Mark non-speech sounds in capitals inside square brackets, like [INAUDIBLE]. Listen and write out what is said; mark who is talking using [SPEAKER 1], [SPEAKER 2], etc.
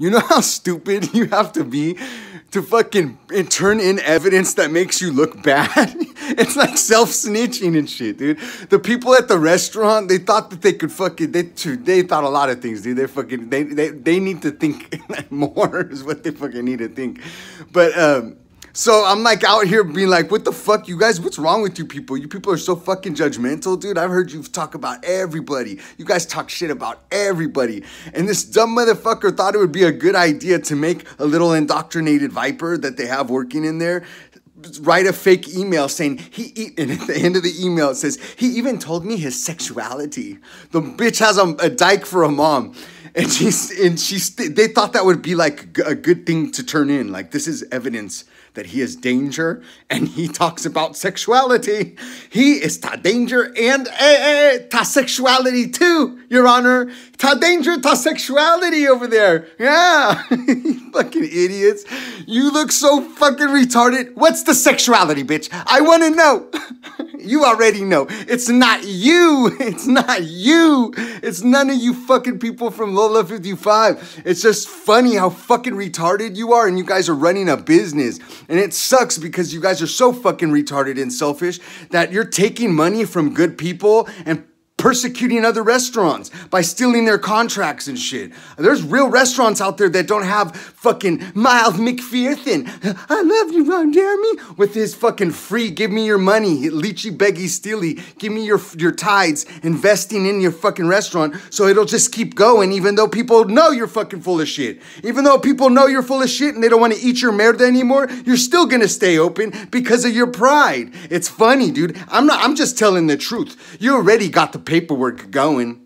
[SPEAKER 1] You know how stupid [LAUGHS] you have to be to fucking turn in evidence that makes you look bad? [LAUGHS] it's like self snitching and shit, dude. The people at the restaurant, they thought that they could fucking they they thought a lot of things, dude. They fucking they they, they need to think [LAUGHS] more is what they fucking need to think. But um so I'm like out here being like, what the fuck, you guys? What's wrong with you people? You people are so fucking judgmental, dude. I've heard you talk about everybody. You guys talk shit about everybody. And this dumb motherfucker thought it would be a good idea to make a little indoctrinated viper that they have working in there write a fake email saying he [LAUGHS] and at the end of the email it says he even told me his sexuality the bitch has a, a dyke for a mom and she's and she's they thought that would be like a good thing to turn in like this is evidence that he is danger and he talks about sexuality. He is ta danger and eh, eh, ta sexuality too, Your Honor. Ta danger, ta sexuality over there. Yeah. [LAUGHS] fucking idiots. You look so fucking retarded. What's the sexuality, bitch? I want to know. [LAUGHS] you already know. It's not you. [LAUGHS] It's not you. It's none of you fucking people from Lola 55. It's just funny how fucking retarded you are and you guys are running a business. And it sucks because you guys are so fucking retarded and selfish that you're taking money from good people and persecuting other restaurants by stealing their contracts and shit. There's real restaurants out there that don't have fucking Miles McPherson. I love you, Ron Jeremy, with his fucking free, give me your money, leechy beggy steely, give me your your tides, investing in your fucking restaurant so it'll just keep going even though people know you're fucking full of shit. Even though people know you're full of shit and they don't want to eat your merda anymore, you're still gonna stay open because of your pride. It's funny, dude. I'm not I'm just telling the truth. You already got the paperwork going.